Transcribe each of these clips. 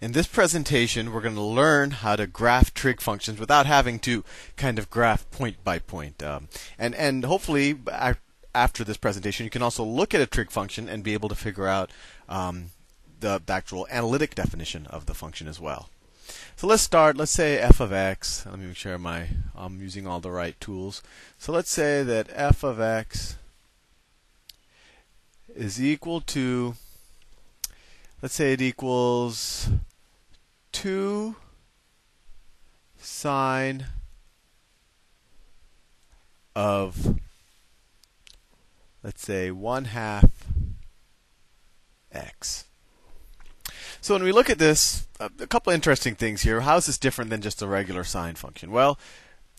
In this presentation, we're going to learn how to graph trig functions without having to kind of graph point by point. Um, and, and hopefully, after this presentation, you can also look at a trig function and be able to figure out um, the, actual analytic definition of the function as well. So let's start. Let's say f of x. Let me make sure my I'm using all the right tools. So let's say that f of x is equal to let's say it equals 2 sine of, let's say, 1 half x. So when we look at this, a couple interesting things here. How is this different than just a regular sine function? Well,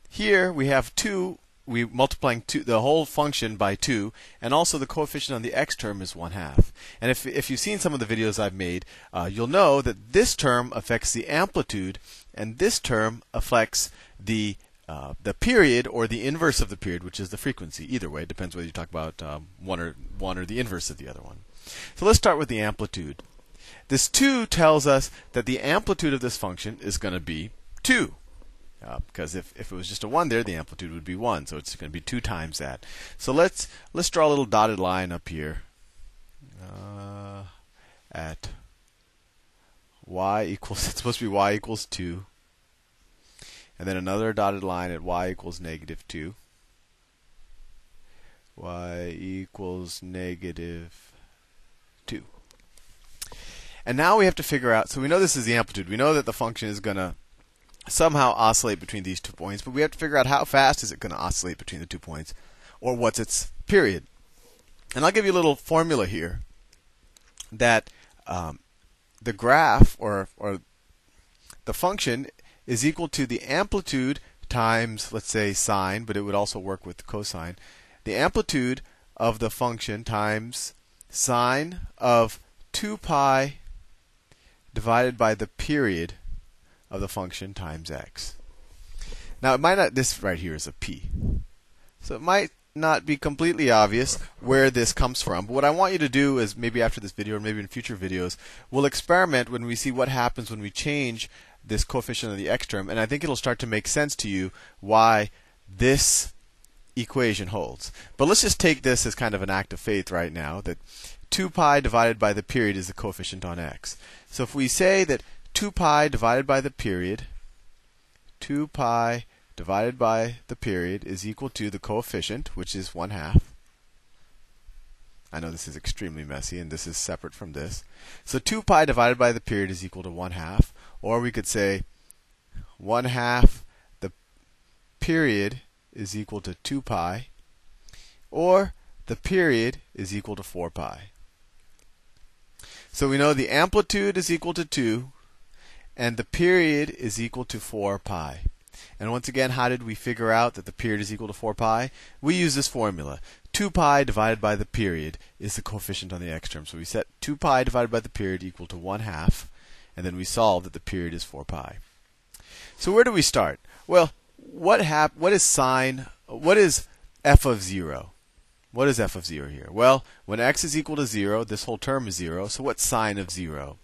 here we have 2 we multiplying two, the whole function by 2, and also the coefficient on the x term is 1 half. And if, if you've seen some of the videos I've made, uh, you'll know that this term affects the amplitude, and this term affects the uh, the period or the inverse of the period, which is the frequency. Either way, it depends whether you talk about um, one or one or the inverse of the other one. So let's start with the amplitude. This 2 tells us that the amplitude of this function is going to be 2 uh, because if, if it was just a 1 there, the amplitude would be 1. So it's going to be 2 times that. So let's, let's draw a little dotted line up here uh, at y equals, it's supposed to be y equals 2. And then another dotted line at y equals negative 2. y equals negative 2. And now we have to figure out, so we know this is the amplitude. We know that the function is going to somehow oscillate between these two points, but we have to figure out how fast is it going to oscillate between the two points, or what's its period. And I'll give you a little formula here that um, the graph or or the function is equal to the amplitude times, let's say, sine, but it would also work with cosine. The amplitude of the function times sine of 2 pi divided by the period of the function times x. Now, it might not, this right here is a p. So it might not be completely obvious where this comes from. But what I want you to do is maybe after this video or maybe in future videos, we'll experiment when we see what happens when we change this coefficient of the x term. And I think it'll start to make sense to you why this equation holds. But let's just take this as kind of an act of faith right now that 2 pi divided by the period is the coefficient on x. So if we say that 2 pi divided by the period, 2 pi divided by the period is equal to the coefficient, which is 1 half. I know this is extremely messy, and this is separate from this. So 2 pi divided by the period is equal to 1 half. Or we could say 1 half the period is equal to 2 pi. Or the period is equal to 4 pi. So we know the amplitude is equal to 2 and the period is equal to 4 pi. And once again, how did we figure out that the period is equal to 4 pi? We use this formula. 2 pi divided by the period is the coefficient on the x term. So we set 2 pi divided by the period equal to 1 half, and then we solve that the period is 4 pi. So where do we start? Well, what hap- what is sine what is f of 0? What is f of 0 here? Well, when x is equal to 0, this whole term is 0. So what's sine of 0?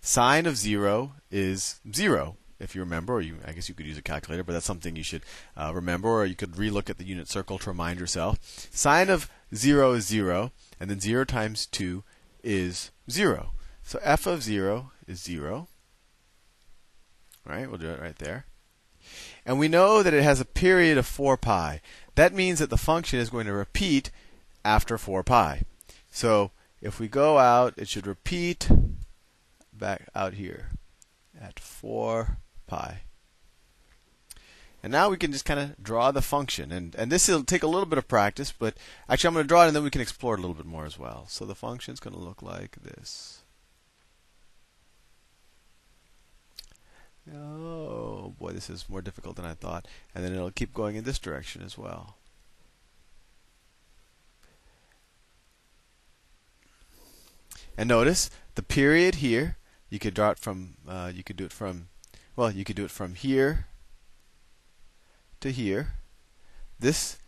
Sine of 0 is 0, if you remember, or you, I guess you could use a calculator, but that's something you should uh, remember, or you could relook at the unit circle to remind yourself. Sine of 0 is 0, and then 0 times 2 is 0. So f of 0 is 0. Right? We'll do it right there. And we know that it has a period of 4 pi. That means that the function is going to repeat after 4 pi. So if we go out, it should repeat back out here at 4 pi. And now we can just kind of draw the function. And, and this will take a little bit of practice, but actually I'm going to draw it and then we can explore it a little bit more as well. So the function is going to look like this. Oh boy, this is more difficult than I thought. And then it'll keep going in this direction as well. And notice the period here you could draw it from uh, you could do it from well you could do it from here to here this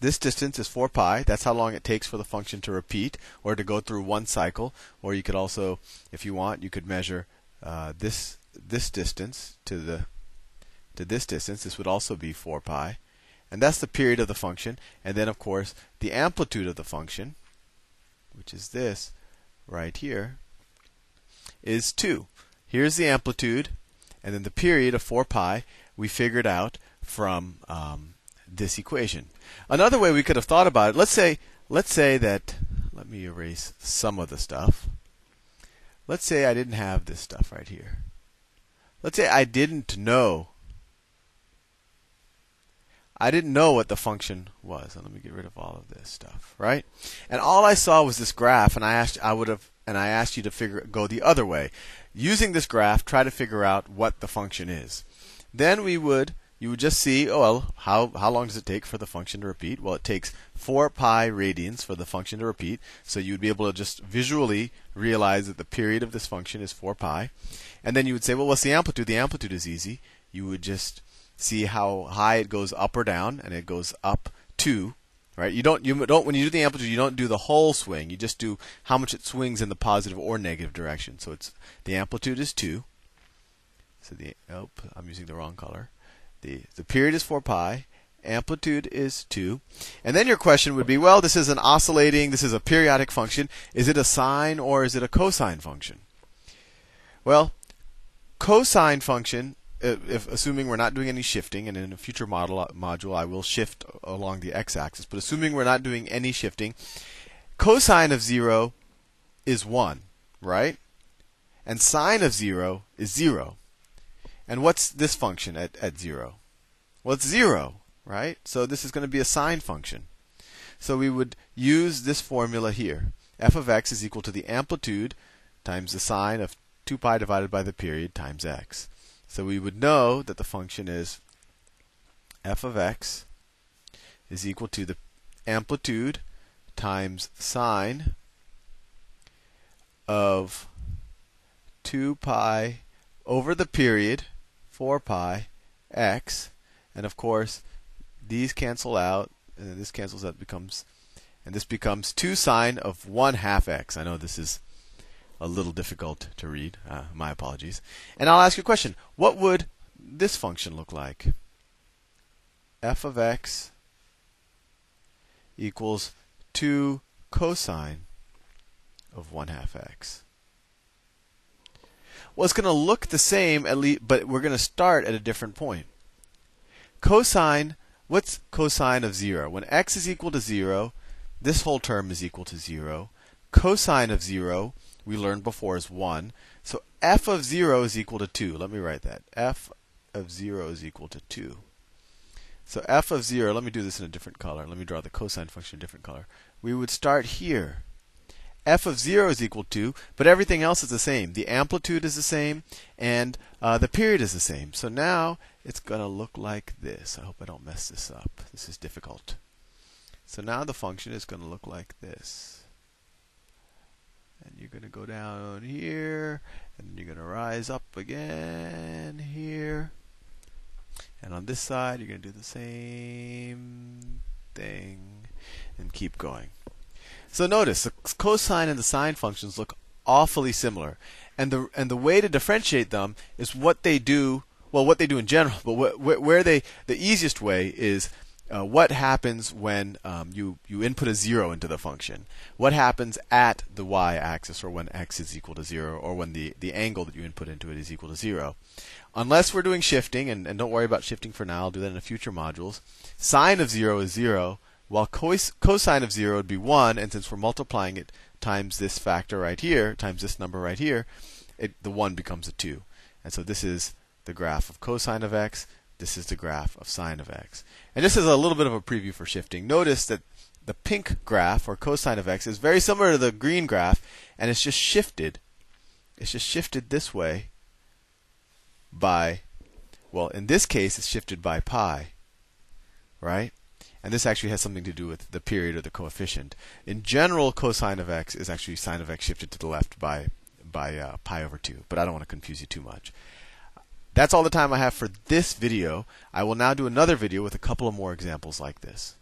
this distance is 4 pi that's how long it takes for the function to repeat or to go through one cycle or you could also if you want you could measure uh, this this distance to the to this distance. This would also be 4 pi. And that's the period of the function. And then, of course, the amplitude of the function, which is this right here, is 2. Here's the amplitude, and then the period of 4 pi we figured out from um, this equation. Another way we could have thought about it, let's say, let's say that, let me erase some of the stuff. Let's say I didn't have this stuff right here. Let's say I didn't know I didn't know what the function was. And let me get rid of all of this stuff, right? And all I saw was this graph, and I asked, I would have, and I asked you to figure go the other way, using this graph, try to figure out what the function is. Then we would, you would just see, oh well, how how long does it take for the function to repeat? Well, it takes four pi radians for the function to repeat. So you would be able to just visually realize that the period of this function is four pi, and then you would say, well, what's the amplitude? The amplitude is easy. You would just see how high it goes up or down, and it goes up two. Right? You don't you don't when you do the amplitude, you don't do the whole swing. You just do how much it swings in the positive or negative direction. So it's the amplitude is two. So the oh, I'm using the wrong color. The the period is four pi. Amplitude is two. And then your question would be, well, this is an oscillating, this is a periodic function. Is it a sine or is it a cosine function? Well, cosine function if assuming we're not doing any shifting, and in a future model, uh, module I will shift along the x-axis, but assuming we're not doing any shifting, cosine of zero is one, right? And sine of zero is zero. And what's this function at, at zero? Well, it's zero, right? So this is going to be a sine function. So we would use this formula here. f of x is equal to the amplitude times the sine of 2 pi divided by the period times x. So we would know that the function is f of x is equal to the amplitude times sine of 2 pi over the period 4 pi x and of course these cancel out and this cancels out becomes and this becomes 2 sine of 1 half x. I know this is a little difficult to read. Uh, my apologies. And I'll ask you a question. What would this function look like? f of x equals 2 cosine of 1 half x. Well, it's going to look the same, at least, but we're going to start at a different point. Cosine, what's cosine of 0? When x is equal to 0, this whole term is equal to 0. Cosine of 0 we learned before is 1. So f of 0 is equal to 2. Let me write that. f of 0 is equal to 2. So f of 0, let me do this in a different color. Let me draw the cosine function in a different color. We would start here. f of 0 is equal to, but everything else is the same. The amplitude is the same, and uh, the period is the same. So now it's going to look like this. I hope I don't mess this up. This is difficult. So now the function is going to look like this and you're going to go down here and you're going to rise up again here. And on this side you're going to do the same thing and keep going. So notice the cosine and the sine functions look awfully similar. And the and the way to differentiate them is what they do well what they do in general but wh- where they the easiest way is uh, what happens when um, you, you input a zero into the function? What happens at the y-axis, or when x is equal to zero, or when the, the angle that you input into it is equal to zero? Unless we're doing shifting, and, and don't worry about shifting for now, I'll do that in the future modules. Sine of zero is zero, while cos- cosine of zero would be one, and since we're multiplying it times this factor right here, times this number right here, it, the one becomes a two. And so this is the graph of cosine of x. This is the graph of sine of x. And just as a little bit of a preview for shifting, notice that the pink graph, or cosine of x, is very similar to the green graph, and it's just shifted. It's just shifted this way by, well, in this case, it's shifted by pi, right? And this actually has something to do with the period or the coefficient. In general, cosine of x is actually sine of x shifted to the left by by uh, pi over 2, but I don't want to confuse you too much. That's all the time I have for this video. I will now do another video with a couple of more examples like this.